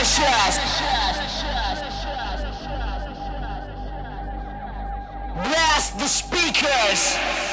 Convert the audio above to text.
precious. The speakers.